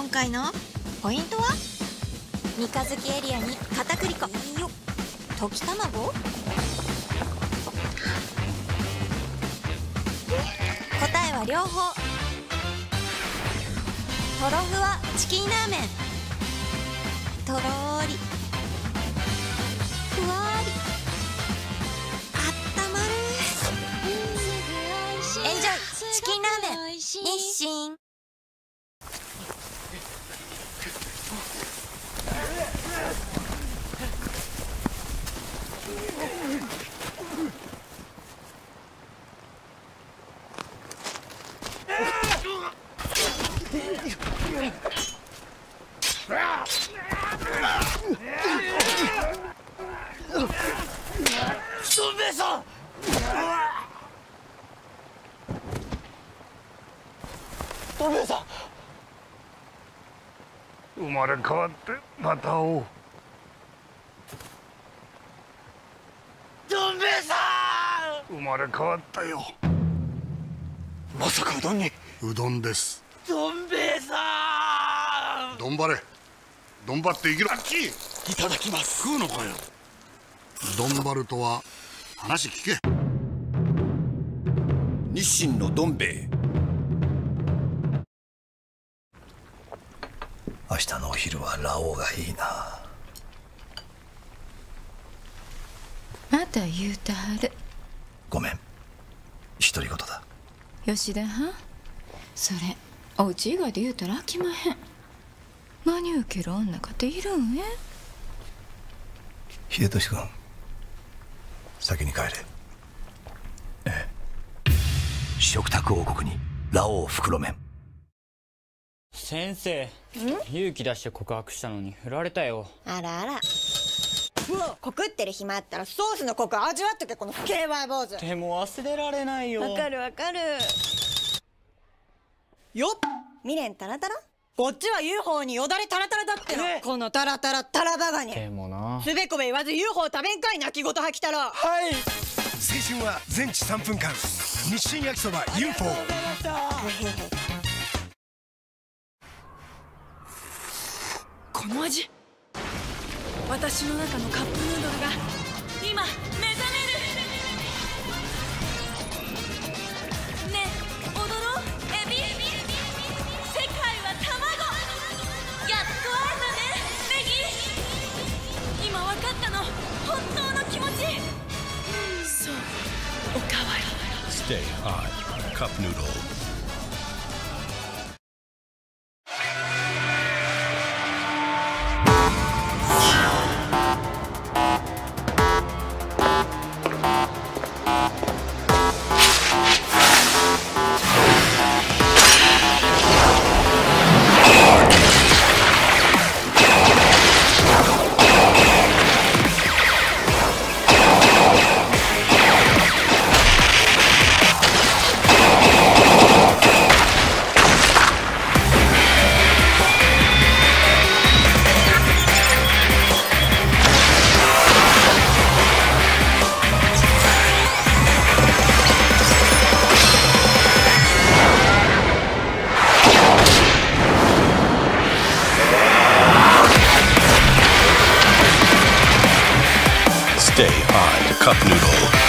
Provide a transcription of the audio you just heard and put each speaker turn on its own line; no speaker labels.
今回のポイントは？三日月エリアに片栗粉。溶き卵？答えは両方。とろふわチキンラーメン。とろーり。ふわーり。あったまる。エンジョイ。チキンラーメン。日清
どん兵衛さんどん兵衛さん
生まれ変わってまた会おう。
どん兵衛さ
生まれ変わったよ。
んまさかうどんに。
うどんです
どん兵衛さん。
どんばれ。どんばって生きろ。あっち
いただきます。
食うのかよ。どんばるとは話聞け。
日清のどん兵衛。明日のお昼はラオウがいいな。
また言うたはる。
ごめん。独り言だ。
吉田は？んそれおうち以外で言うたらあきまへん。真に受ける女かているんえ
秀俊君先に帰れ。ええ。食卓王国にラオウ袋麺。
先生勇気出して告白したのに振られたよ。
あらあら。もう告ってる暇あったらソースのコク味わっとけこの KY 坊主。
でも忘れられないよ。
わかるわかるよっ。未練タラタラ？こっちは UFO によだれタラタラだっての、このタラタラタラバガニ
でもな。
すべこべ言わず UFO 食べんかい泣き言吐きたら
はい。
青春は全治3分間。日清焼きそば UFO
この味。私の中のカップヌードルが今ったの本当の気持ちそうおかわり
Stay hot Cup Noodle pie cup noodle.